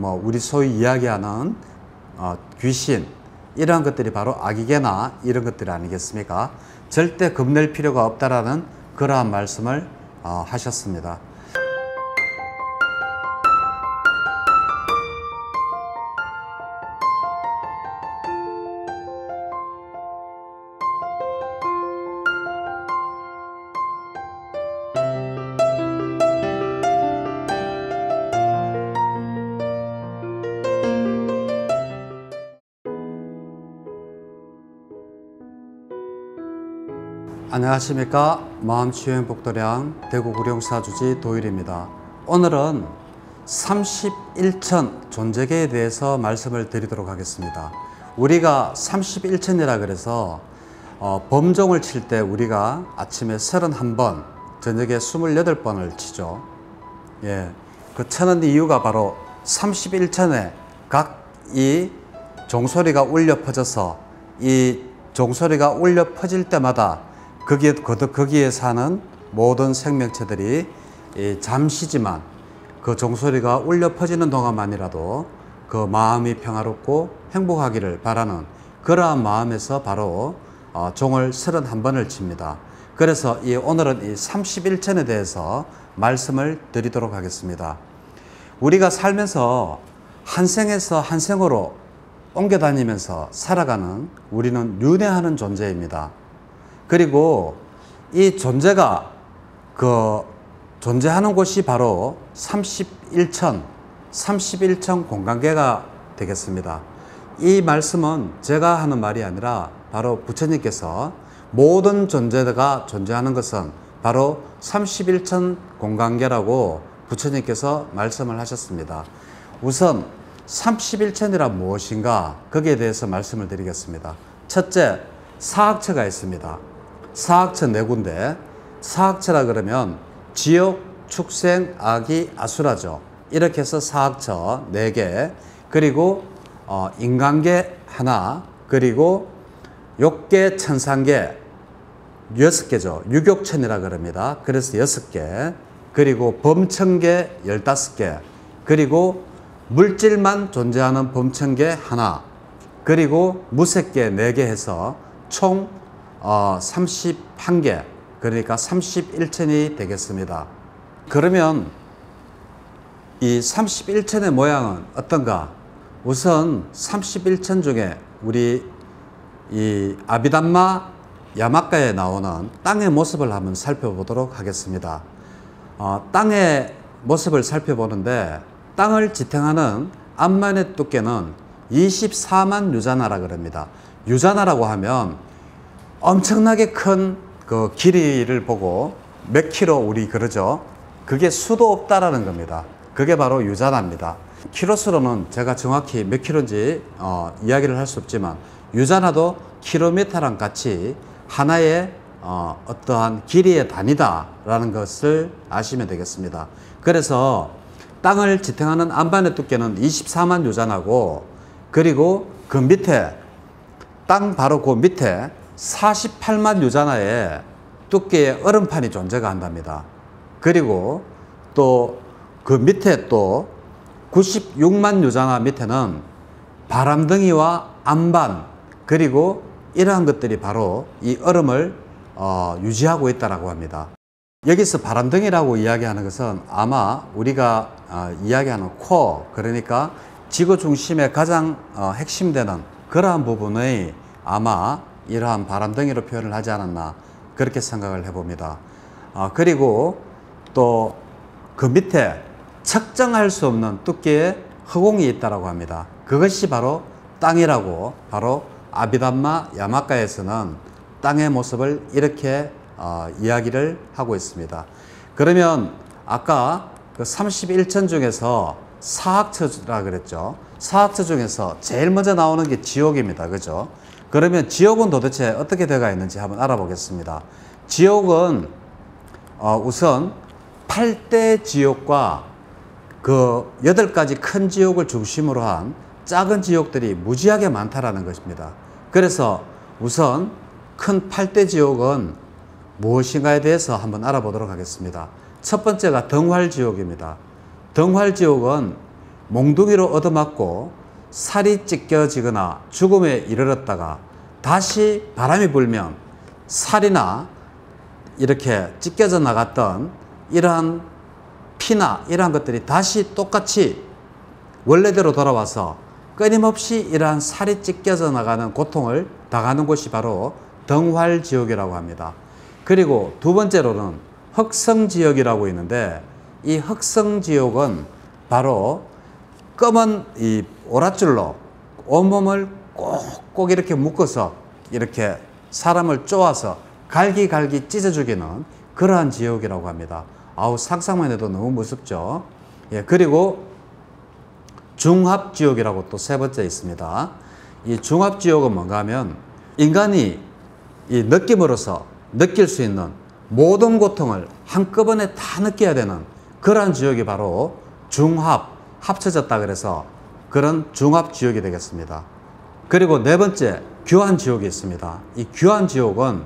뭐 우리 소위 이야기하는 어, 귀신 이러한 것들이 바로 악이개나 이런 것들이 아니겠습니까? 절대 겁낼 필요가 없다라는 그러한 말씀을 어, 하셨습니다. 안녕하십니까? 마음치유행복도량 대구 구룡사주지 도일입니다. 오늘은 31천 존재계에 대해서 말씀을 드리도록 하겠습니다. 우리가 31천이라 그래서 어, 범종을 칠 때 우리가 아침에 31번 저녁에 28번을 치죠. 예, 그 쳐는 이유가 바로 31천에 각 이 종소리가 울려 퍼져서 이 종소리가 울려 퍼질 때마다 거기에, 거기에 사는 모든 생명체들이 잠시지만 그 종소리가 울려 퍼지는 동안만이라도 그 마음이 평화롭고 행복하기를 바라는 그러한 마음에서 바로 어, 종을 31번을 칩니다. 그래서 이 오늘은 이 31천에 대해서 말씀을 드리도록 하겠습니다. 우리가 살면서 한 생에서 한 생으로 옮겨 다니면서 살아가는 우리는 윤회하는 존재입니다. 그리고 이 존재가 그 존재하는 곳이 바로 31천, 31천 공간계가 되겠습니다. 이 말씀은 제가 하는 말이 아니라 바로 부처님께서 모든 존재가 존재하는 것은 바로 31천 공간계라고 부처님께서 말씀을 하셨습니다. 우선 31천이란 무엇인가 거기에 대해서 말씀을 드리겠습니다. 첫째, 사학처가 있습니다. 사학처 네 군데. 사학처라 그러면 지옥, 축생, 악이, 아수라죠. 이렇게 해서 사학처 네 개. 그리고 어, 인간계 하나. 그리고 욕계, 천상계 여섯 개죠. 유격천이라 그럽니다. 그래서 여섯 개. 그리고 범천계 열다섯 개. 그리고 물질만 존재하는 범천계 하나. 그리고 무색계 네 개 해서 총 어, 31개, 그러니까 31천이 되겠습니다. 그러면 이 31천의 모양은 어떤가? 우선 31천 중에 우리 이 아비담마 야마가에 나오는 땅의 모습을 한번 살펴보도록 하겠습니다. 어, 땅의 모습을 살펴보는데 땅을 지탱하는 암만의 두께는 24만 유자나라 그럽니다. 유자나라고 하면 엄청나게 큰 그 길이를 보고 몇 킬로 우리 그러죠. 그게 수도 없다라는 겁니다. 그게 바로 유자나입니다. 키로수로는 제가 정확히 몇 킬로인지 어, 이야기를 할 수 없지만 유자나도 킬로미터랑 같이 하나의 어, 어떠한 길이의 단위다라는 것을 아시면 되겠습니다. 그래서 땅을 지탱하는 안반의 두께는 24만 유자나고 그리고 그 밑에 땅 바로 그 밑에 48만 유자나에 두께의 얼음판이 존재가 한답니다. 그리고 또 그 밑에 또 96만 유자나 밑에는 바람둥이와 안반 그리고 이러한 것들이 바로 이 얼음을 어, 유지하고 있다고 합니다. 여기서 바람둥이라고 이야기하는 것은 아마 우리가 어, 이야기하는 코어 그러니까 지구 중심의 가장 어, 핵심되는 그러한 부분의 아마 이러한 바람덩이로 표현을 하지 않았나 그렇게 생각을 해봅니다. 아, 그리고 또 그 밑에 측정할 수 없는 두께의 허공이 있다고 합니다. 그것이 바로 땅이라고 바로 아비담마 야마카에서는 땅의 모습을 이렇게 어, 이야기를 하고 있습니다. 그러면 아까 그 31천 중에서 사학처라 그랬죠. 사학처 중에서 제일 먼저 나오는 게 지옥입니다. 그죠? 그러면 지옥은 도대체 어떻게 되어 있는지 한번 알아보겠습니다. 지옥은 어 우선 8대 지옥과 그 8가지 큰 지옥을 중심으로 한 작은 지옥들이 무지하게 많다라는 것입니다. 그래서 우선 큰 8대 지옥은 무엇인가에 대해서 한번 알아보도록 하겠습니다. 첫 번째가 덩활지옥입니다. 덩활지옥은 몽둥이로 얻어맞고 살이 찢겨지거나 죽음에 이르렀다가 다시 바람이 불면 살이나 이렇게 찢겨져 나갔던 이러한 피나 이러한 것들이 다시 똑같이 원래대로 돌아와서 끊임없이 이러한 살이 찢겨져 나가는 고통을 당하는 곳이 바로 등활지옥이라고 합니다. 그리고 두 번째로는 흑성지옥이라고 있는데 이 흑성지옥은 바로 검은 이 오랏줄로 온몸을 꼭꼭 이렇게 묶어서 이렇게 사람을 쪼아서 갈기갈기 찢어 죽이는 그러한 지옥이라고 합니다. 아우 상상만 해도 너무 무섭죠. 예, 그리고 중합지옥이라고 또 세 번째 있습니다. 이 중합지옥은 뭔가 하면 인간이 이 느낌으로서 느낄 수 있는 모든 고통을 한꺼번에 다 느껴야 되는 그러한 지옥이 바로 중합, 합쳐졌다 그래서 그런 중합지옥이 되겠습니다. 그리고 네 번째, 규환지옥이 있습니다. 이 규환지옥은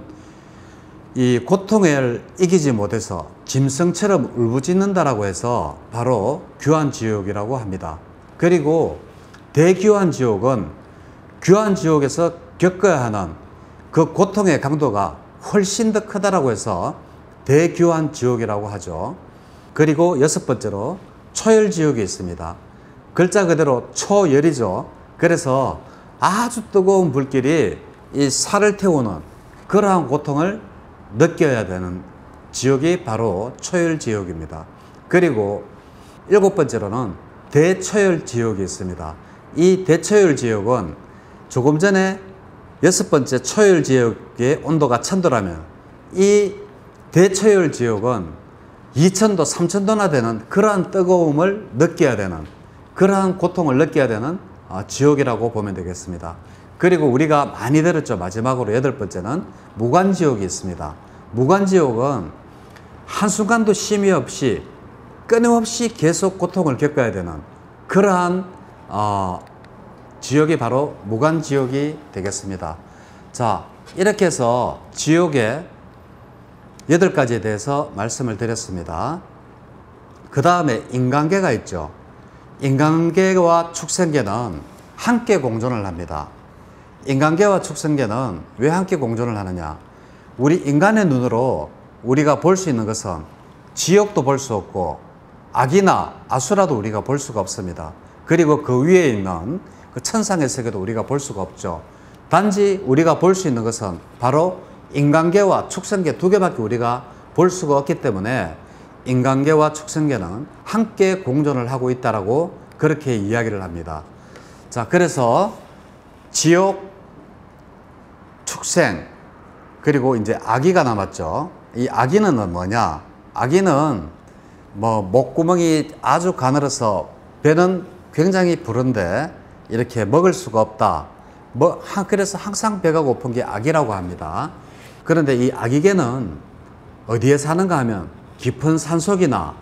이 고통을 이기지 못해서 짐승처럼 울부짖는다라고 해서 바로 규환지옥이라고 합니다. 그리고 대규환지옥은 규환지옥에서 겪어야 하는 그 고통의 강도가 훨씬 더 크다라고 해서 대규환지옥이라고 하죠. 그리고 여섯 번째로 초열지옥이 있습니다. 글자 그대로 초열이죠. 그래서 아주 뜨거운 불길이 이 살을 태우는 그러한 고통을 느껴야 되는 지옥이 바로 초열 지옥입니다. 그리고 일곱 번째로는 대초열 지옥이 있습니다. 이 대초열 지옥은 조금 전에 여섯 번째 초열 지옥의 온도가 천도라면 이 대초열 지옥은 2천도, 3천도나 되는 그러한 뜨거움을 느껴야 되는 그러한 고통을 느껴야 되는 어, 지옥이라고 보면 되겠습니다. 그리고 우리가 많이 들었죠. 마지막으로 여덟 번째는 무관지옥이 있습니다. 무관지옥은 한순간도 쉼이 없이 끊임없이 계속 고통을 겪어야 되는 그러한 어, 지옥이 바로 무관지옥이 되겠습니다. 자, 이렇게 해서 지옥의 여덟 가지에 대해서 말씀을 드렸습니다. 그 다음에 인간계가 있죠. 인간계와 축생계는 함께 공존을 합니다. 인간계와 축생계는 왜 함께 공존을 하느냐? 우리 인간의 눈으로 우리가 볼 수 있는 것은 지옥도 볼 수 없고 악이나 아수라도 우리가 볼 수가 없습니다. 그리고 그 위에 있는 그 천상의 세계도 우리가 볼 수가 없죠. 단지 우리가 볼 수 있는 것은 바로 인간계와 축생계 두 개밖에 우리가 볼 수가 없기 때문에 인간계와 축생계는 함께 공존을 하고 있다라고 그렇게 이야기를 합니다. 자, 그래서 지옥, 축생, 그리고 이제 아기가 남았죠. 이 아기는 뭐냐? 아기는 뭐 목구멍이 아주 가늘어서 배는 굉장히 부른데 이렇게 먹을 수가 없다. 뭐 그래서 항상 배가 고픈 게 아기라고 합니다. 그런데 이 아기개는 어디에 사는가 하면 깊은 산속이나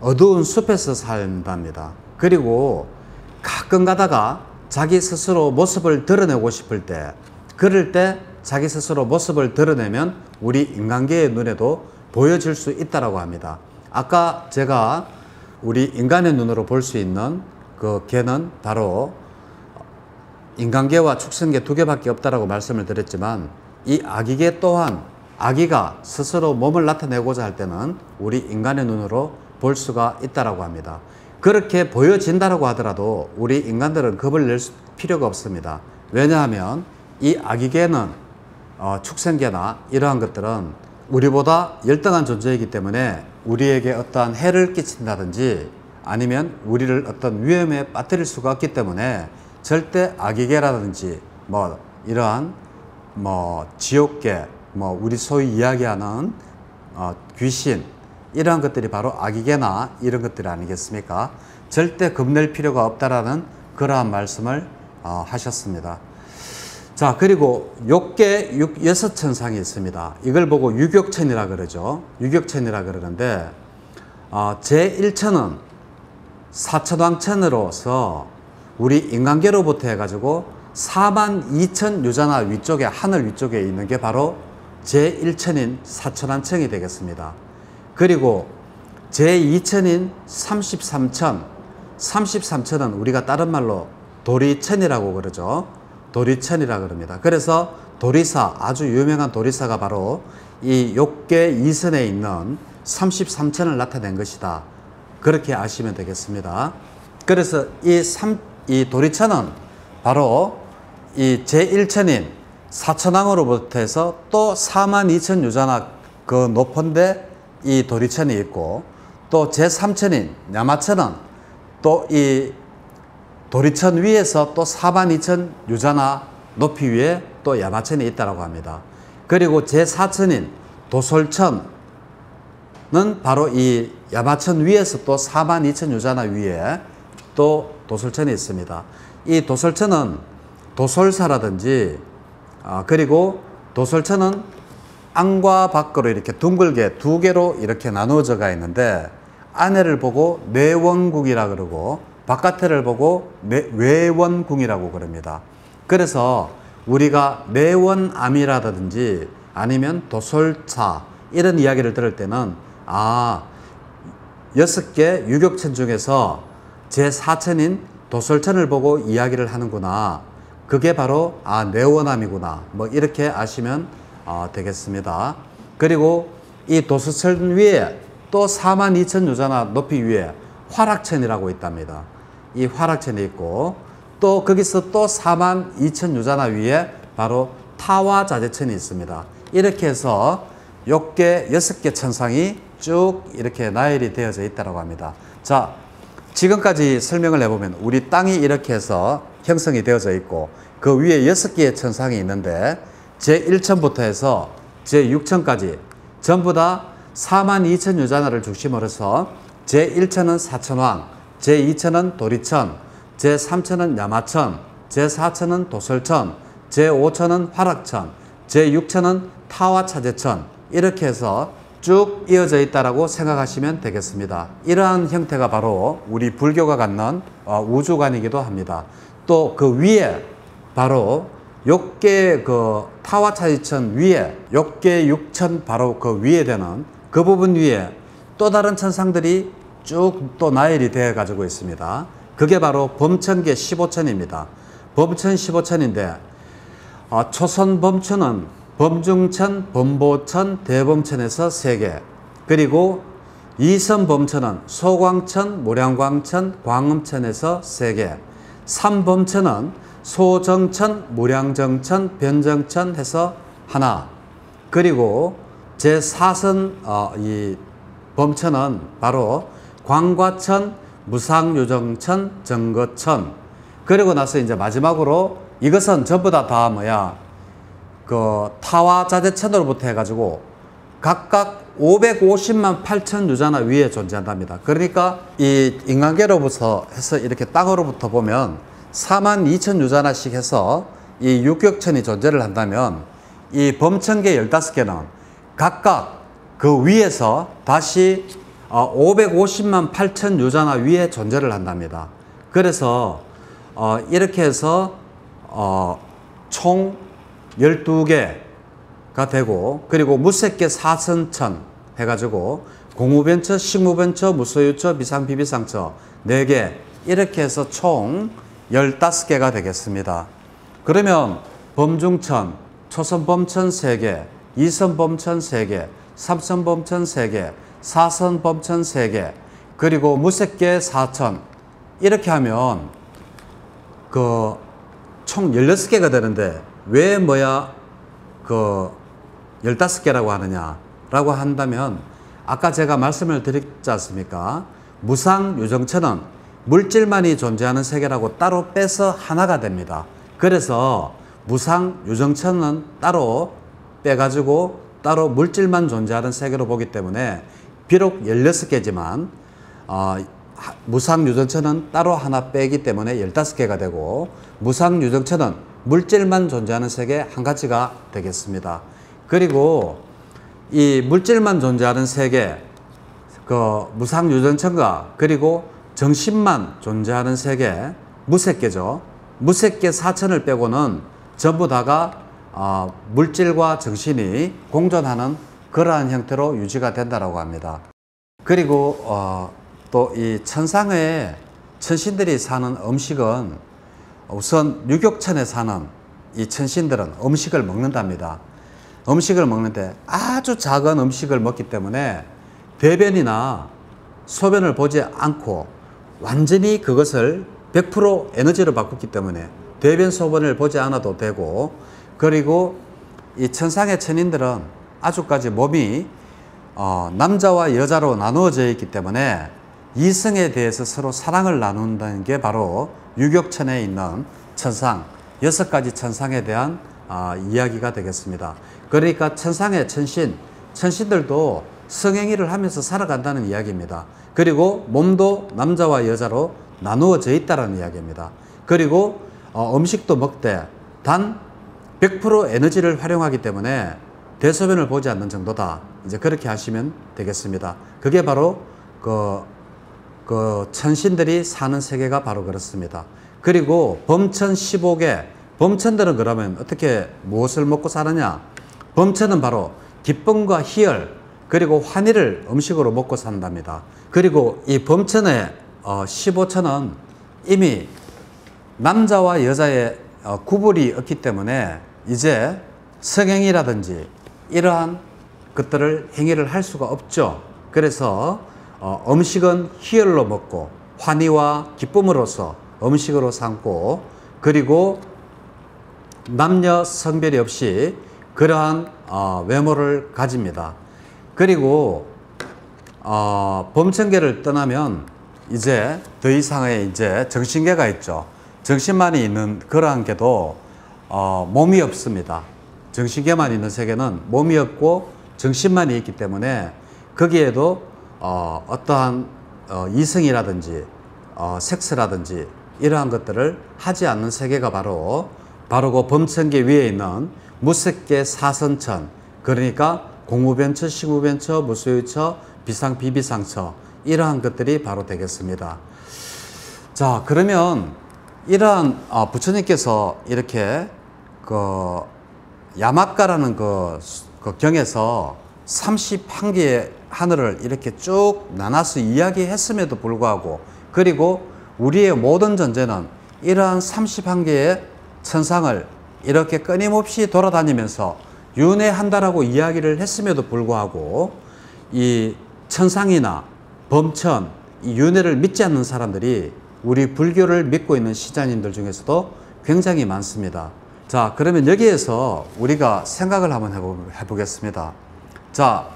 어두운 숲에서 산답니다. 그리고 가끔 가다가 자기 스스로 모습을 드러내고 싶을 때, 그럴 때 자기 스스로 모습을 드러내면 우리 인간계의 눈에도 보여질 수 있다라고 합니다. 아까 제가 우리 인간의 눈으로 볼 수 있는 그 개는 바로 인간계와 축생계 두 개밖에 없다라고 말씀을 드렸지만 이 아기개 또한 아기가 스스로 몸을 나타내고자 할 때는 우리 인간의 눈으로 볼 수가 있다라고 합니다. 그렇게 보여진다라고 하더라도 우리 인간들은 겁을 낼 필요가 없습니다. 왜냐하면 이 아기개는 어, 축생계나 이러한 것들은 우리보다 열등한 존재이기 때문에 우리에게 어떠한 해를 끼친다든지 아니면 우리를 어떤 위험에 빠뜨릴 수가 없기 때문에 절대 아기개라든지 뭐 이러한 뭐 지옥계 뭐 우리 소위 이야기하는 어, 귀신 이러한 것들이 바로 아기개나 이런 것들 아니겠습니까? 절대 겁낼 필요가 없다라는 그러한 말씀을 어, 하셨습니다. 자 그리고 욕계 육, 여섯 천상이 있습니다. 이걸 보고 유격천이라 그러죠. 유격천이라 그러는데 어, 제 1천은 사천왕천으로서 우리 인간계로부터 해가지고 4만 2천 유자나 위쪽에 하늘 위쪽에 있는 게 바로 제1천인 사천한청이 되겠습니다. 그리고 제2천인 33천 33천은 우리가 다른 말로 도리천이라고 그러죠. 도리천이라 그럽니다. 그래서 도리사 아주 유명한 도리사가 바로 이 욕계 이선에 있는 33천을 나타낸 것이다. 그렇게 아시면 되겠습니다. 그래서 이, 삼, 이 도리천은 바로 이 제1천인 사천왕으로부터 해서 또 4만 2천 유자나 그 높은데 이 도리천이 있고 또 제3천인 야마천은 또 이 도리천 위에서 또 4만 2천 유자나 높이 위에 또 야마천이 있다고 합니다. 그리고 제4천인 도솔천은 바로 이 야마천 위에서 또 4만 2천 유자나 위에 또 도솔천이 있습니다. 이 도솔천은 도솔사라든지 아, 그리고 도솔천은 안과 밖으로 이렇게 둥글게 두 개로 이렇게 나누어져 가 있는데 안에를 보고 내원궁이라 그러고 바깥에를 보고 내, 외원궁이라고 그럽니다. 그래서 우리가 내원암이라든지 아니면 도솔차 이런 이야기를 들을 때는 아 여섯 개 유격천 중에서 제 4천인 도솔천을 보고 이야기를 하는구나. 그게 바로 아 내원암이구나. 뭐 이렇게 아시면 어, 되겠습니다. 그리고 이 도수천 위에 또 4만 2천 유자나 높이 위에 화락천이라고 있답니다. 이 화락천이 있고 또 거기서 또 4만 2천 유자나 위에 바로 타와자재천이 있습니다. 이렇게 해서 욕계 6개 천상이 쭉 이렇게 나열이 되어져 있다고 합니다. 자, 지금까지 설명을 해보면 우리 땅이 이렇게 해서 형성이 되어져 있고 그 위에 6개의 천상이 있는데 제1천부터 해서 제6천까지 전부 다 4만 2천 유자나를 중심으로 해서 제1천은 사천왕, 제2천은 도리천, 제3천은 야마천, 제4천은 도설천, 제5천은 화락천, 제6천은 타와차제천 이렇게 해서 쭉 이어져 있다라고 생각하시면 되겠습니다. 이러한 형태가 바로 우리 불교가 갖는 어, 우주관이기도 합니다. 또 그 위에 바로 욕계 그 타와 차지천 위에 욕계 육천 바로 그 위에 되는 그 부분 위에 또 다른 천상들이 쭉 또 나열이 되어 가지고 있습니다. 그게 바로 범천계 15천입니다. 범천 15천인데 어, 초선 범천은 범중천, 범보천, 대범천에서 3개 그리고 이선 범천은 소광천, 모량광천, 광음천에서 3개 3범천은 소정천, 무량정천, 변정천 해서 하나. 그리고 제4선 어, 이 범천은 바로 광과천, 무상유정천, 정거천. 그리고 나서 이제 마지막으로 이것은 전부 다 다 뭐야? 그 타와 자재천으로부터 해가지고 각각 550만 8천 유자나 위에 존재한답니다. 그러니까 이 인간계로부터 해서 이렇게 땅으로부터 보면 4만 2천 유자나씩 해서 이 육격천이 존재를 한다면 이 범천계 15개는 각각 그 위에서 다시 550만 8천 유자나 위에 존재를 한답니다. 그래서 어 이렇게 해서 어총 12개 가 되고 그리고 무색계 사선천 해가지고 공무변처, 식무변처, 무소유처, 비상비비상처 4개 이렇게 해서 총 15개가 되겠습니다. 그러면 범중천, 초선범천 3개, 이선범천 3개, 삼선범천 3개, 사선범천 3개, 그리고 무색계 4천 이렇게 하면 그 총 16개가 되는데 왜 뭐야 그 15개라고 하느냐라고 한다면 아까 제가 말씀을 드렸지 않습니까? 무상 유정처는 물질만이 존재하는 세계라고 따로 빼서 하나가 됩니다. 그래서 무상 유정처는 따로 빼가지고 따로 물질만 존재하는 세계로 보기 때문에 비록 16개지만 어, 무상 유정처는 따로 하나 빼기 때문에 15개가 되고 무상 유정처는 물질만 존재하는 세계 한 가지가 되겠습니다. 그리고 이 물질만 존재하는 세계, 그 무상 유전천과 그리고 정신만 존재하는 세계, 무색계죠. 무색계 사천을 빼고는 전부 다가 어, 물질과 정신이 공존하는 그러한 형태로 유지가 된다고 합니다. 그리고 어, 또 이 천상의 천신들이 사는 음식은 우선 유격천에 사는 이 천신들은 음식을 먹는답니다. 음식을 먹는데 아주 작은 음식을 먹기 때문에 대변이나 소변을 보지 않고 완전히 그것을 100% 에너지로 바꿨기 때문에 대변 소변을 보지 않아도 되고 그리고 이 천상의 천인들은 아주까지 몸이 어, 남자와 여자로 나누어져 있기 때문에 이성에 대해서 서로 사랑을 나눈다는 게 바로 유격천에 있는 천상 여섯 가지 천상에 대한 어, 이야기가 되겠습니다. 그러니까 천상의 천신 천신들도 성행위를 하면서 살아간다는 이야기입니다. 그리고 몸도 남자와 여자로 나누어져 있다는 이야기입니다. 그리고 어, 음식도 먹되 단 100% 에너지를 활용하기 때문에 대소변을 보지 않는 정도다. 이제 그렇게 하시면 되겠습니다. 그게 바로 그, 그 천신들이 사는 세계가 바로 그렇습니다. 그리고 범천 15개, 범천들은 그러면 어떻게 무엇을 먹고 사느냐? 범천은 바로 기쁨과 희열, 그리고 환희를 음식으로 먹고 산답니다. 그리고 이 범천의 어, 15천은 이미 남자와 여자의 어, 구분이 없기 때문에 이제 성행이라든지 이러한 것들을 행위를 할 수가 없죠. 그래서 어, 음식은 희열로 먹고 환희와 기쁨으로서 음식으로 삼고 그리고 남녀 성별이 없이 그러한 어, 외모를 가집니다. 그리고 어, 범천계를 떠나면 이제 더 이상의 이제 정신계가 있죠. 정신만이 있는 그러한 게도 어, 몸이 없습니다. 정신계만 있는 세계는 몸이 없고 정신만이 있기 때문에 거기에도 어, 어떠한 어, 이성이라든지 어, 섹스라든지 이러한 것들을 하지 않는 세계가 바로 바로 그 범천계 위에 있는 무색계 사선천 그러니까 공무변처, 식무변처, 무소유처, 비상 비비상처 이러한 것들이 바로 되겠습니다. 자 그러면 이러한 어, 부처님께서 이렇게 그 야마가라는 그, 그 경에서 31개의 하늘을 이렇게 쭉 나눠서 이야기했음에도 불구하고 그리고 우리의 모든 전제는 이러한 31개의 천상을 이렇게 끊임없이 돌아다니면서 윤회한다라고 이야기를 했음에도 불구하고 이 천상이나 범천, 이 윤회를 믿지 않는 사람들이 우리 불교를 믿고 있는 시장님들 중에서도 굉장히 많습니다. 자, 그러면 여기에서 우리가 생각을 한번 해보, 겠습니다 자,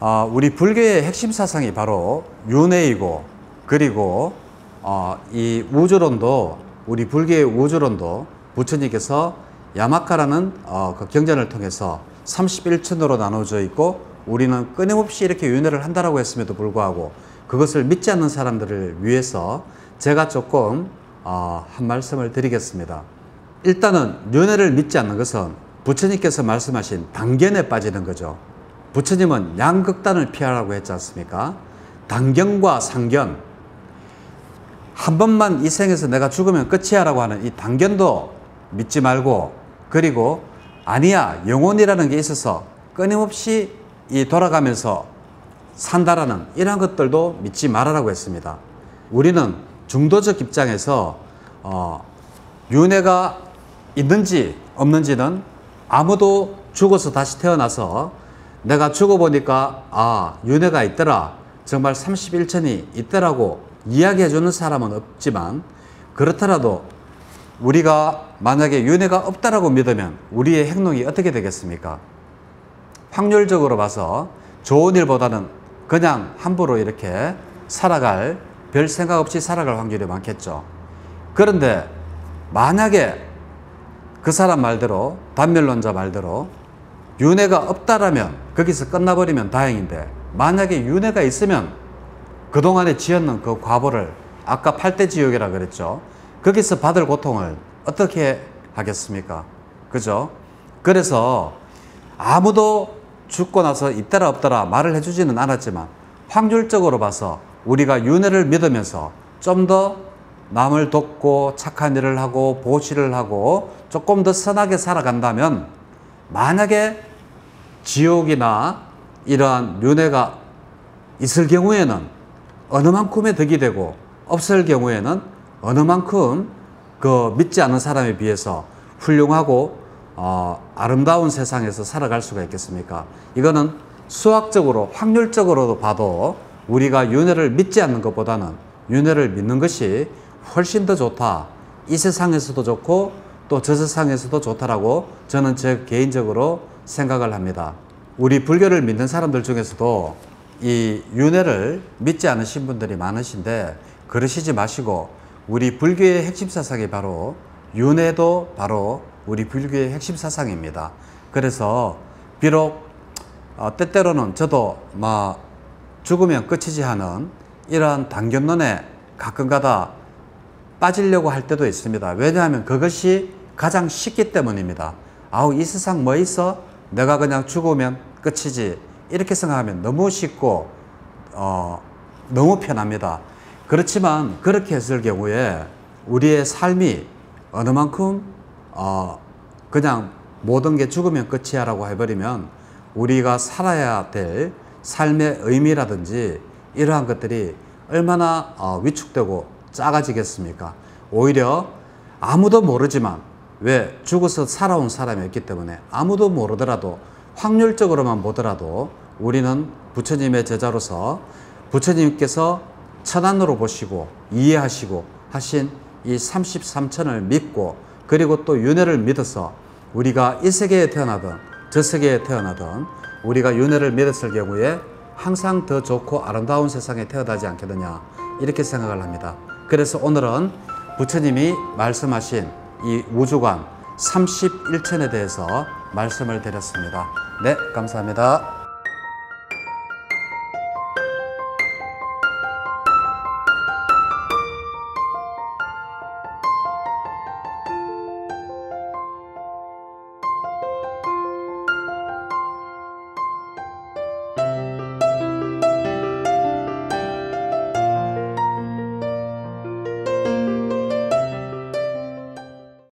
어, 우리 불교의 핵심 사상이 바로 윤회이고, 그리고 어, 이 우주론도, 우리 불교의 우주론도 부처님께서 야마카라는 어, 그 경전을 통해서 31층으로 나눠져 있고 우리는 끊임없이 이렇게 윤회를 한다라고 했음에도 불구하고 그것을 믿지 않는 사람들을 위해서 제가 조금 어, 한 말씀을 드리겠습니다. 일단은 윤회를 믿지 않는 것은 부처님께서 말씀하신 단견에 빠지는 거죠. 부처님은 양극단을 피하라고 했지 않습니까? 단견과 상견. 한 번만 이 생에서 내가 죽으면 끝이야 라고 하는 이 단견도 믿지 말고 그리고 아니야 영혼이라는 게 있어서 끊임없이 이 돌아가면서 산다라는 이러한 것들도 믿지 말아라고 했습니다. 우리는 중도적 입장에서 어, 윤회가 있는지 없는지는 아무도 죽어서 다시 태어나서 내가 죽어보니까 아 윤회가 있더라 정말 31천이 있더라고 이야기해 주는 사람은 없지만 그렇더라도 우리가 만약에 윤회가 없다라고 믿으면 우리의 행동이 어떻게 되겠습니까? 확률적으로 봐서 좋은 일보다는 그냥 함부로 이렇게 살아갈 별 생각 없이 살아갈 확률이 많겠죠. 그런데 만약에 그 사람 말대로 단멸론자 말대로 윤회가 없다라면 거기서 끝나버리면 다행인데 만약에 윤회가 있으면 그동안에 지었는 그 과보를 아까 팔대 지옥이라 그랬죠. 거기서 받을 고통을 어떻게 하겠습니까? 그죠? 그래서 아무도 죽고 나서 있더라 없더라 말을 해주지는 않았지만 확률적으로 봐서 우리가 윤회를 믿으면서 좀 더 남을 돕고 착한 일을 하고 보시를 하고 조금 더 선하게 살아간다면 만약에 지옥이나 이러한 윤회가 있을 경우에는 어느 만큼의 덕이 되고 없을 경우에는 어느 만큼 그 믿지 않는 사람에 비해서 훌륭하고 어, 아름다운 세상에서 살아갈 수가 있겠습니까? 이거는 수학적으로 확률적으로도 봐도 우리가 윤회를 믿지 않는 것보다는 윤회를 믿는 것이 훨씬 더 좋다. 이 세상에서도 좋고 또 저 세상에서도 좋다라고 저는 제 개인적으로 생각을 합니다. 우리 불교를 믿는 사람들 중에서도 이 윤회를 믿지 않으신 분들이 많으신데 그러시지 마시고 우리 불교의 핵심 사상이 바로 윤회도 바로 우리 불교의 핵심 사상입니다. 그래서 비록 어, 때때로는 저도 막 죽으면 끝이지 하는 이러한 단견론에 가끔가다 빠지려고 할 때도 있습니다. 왜냐하면 그것이 가장 쉽기 때문입니다. 아우 이 세상 뭐 있어? 내가 그냥 죽으면 끝이지. 이렇게 생각하면 너무 쉽고 어, 너무 편합니다. 그렇지만 그렇게 했을 경우에 우리의 삶이 어느 만큼 어, 그냥 모든 게 죽으면 끝이야 라고 해버리면 우리가 살아야 될 삶의 의미라든지 이러한 것들이 얼마나 어, 위축되고 작아지겠습니까? 오히려 아무도 모르지만 왜 죽어서 살아온 사람이었기 때문에 아무도 모르더라도 확률적으로만 보더라도 우리는 부처님의 제자로서 부처님께서 천안으로 보시고 이해하시고 하신 이 33천을 믿고 그리고 또 윤회를 믿어서 우리가 이 세계에 태어나든 저 세계에 태어나든 우리가 윤회를 믿었을 경우에 항상 더 좋고 아름다운 세상에 태어나지 않겠느냐 이렇게 생각을 합니다. 그래서 오늘은 부처님이 말씀하신 이 우주관 31천에 대해서 말씀을 드렸습니다. 네, 감사합니다.